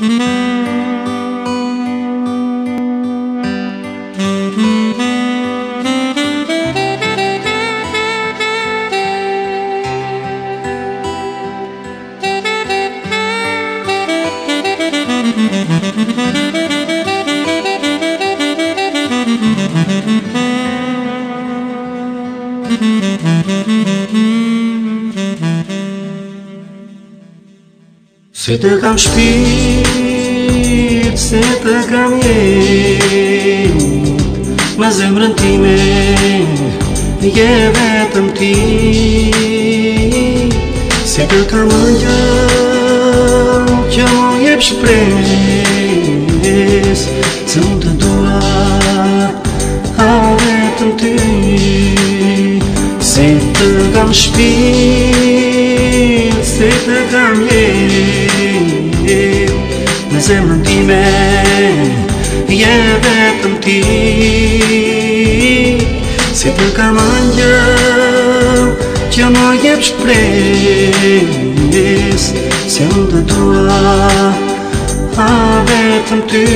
Mm-hmm. Se të kam shpirt, se të kam jet Me zemrën ti me, je vetëm ti Se të kam më që më jep shpres Se më të dua, a vetëm ti Se të kam shpirt, se të kam jet se më Je vetëm ti Si të kam më Që më jep shpres Se më të dua A vetëm ty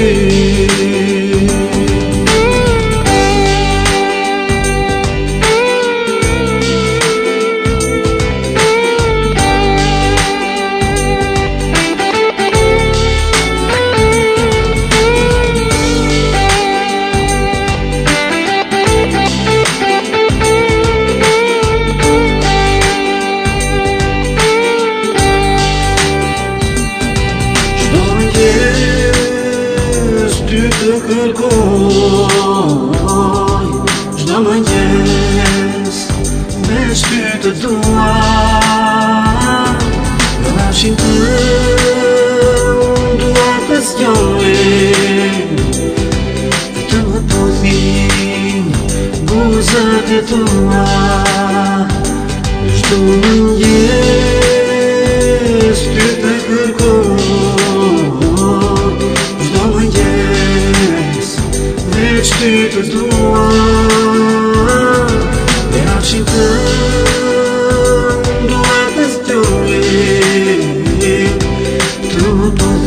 të kërkoj Shdo më gjes Me s'ky të dua Në lashin të Dua të Të më Buzët e tua Shdo më gjes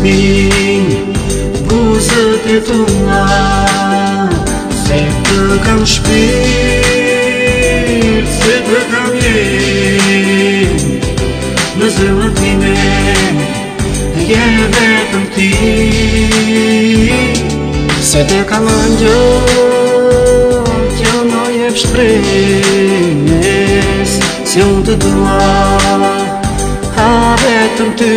minë Buzët e të nga Se të kam shpirë Se të kam jim Në zëllën time Je vetëm ti Se të kam anjo Kjo në jebë shprejnës Si unë të dua A vetëm ty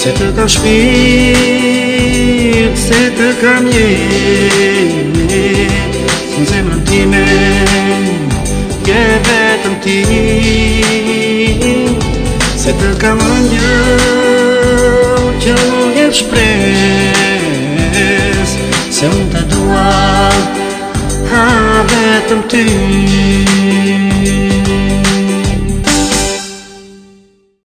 Se të kam shpirt, se të kam jene Se në zemrën time, ke vetëm ti Se të kam rëndjë, që më një shpres Se unë të dua, ha vetëm ti Thank you.